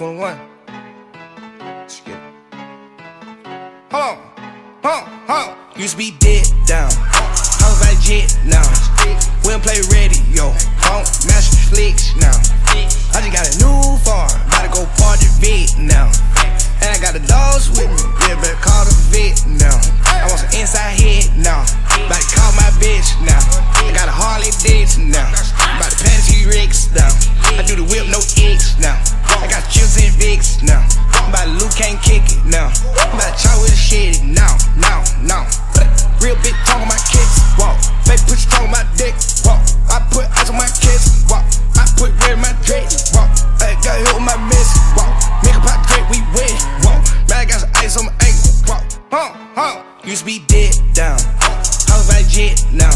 21. Let's get it. Hold on. Hold on. Hold on. Used to be dead down. I was jet now. We don't play radio. Don't master flicks now. Used to be dead down. I was like jet now.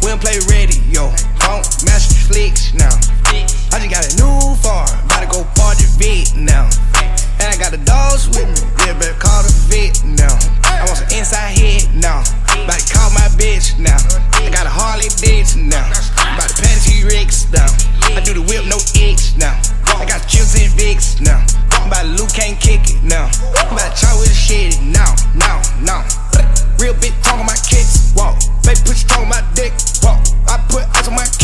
We don't play radio. Don't match flicks now. I just got a new farm. Gotta go party big now. And I got the dogs with me. Yeah, better call the vet now. I want some inside head now. About to call my bitch now. I got a Harley bitch now. About to panty Ricks now. my dick. I put ice on my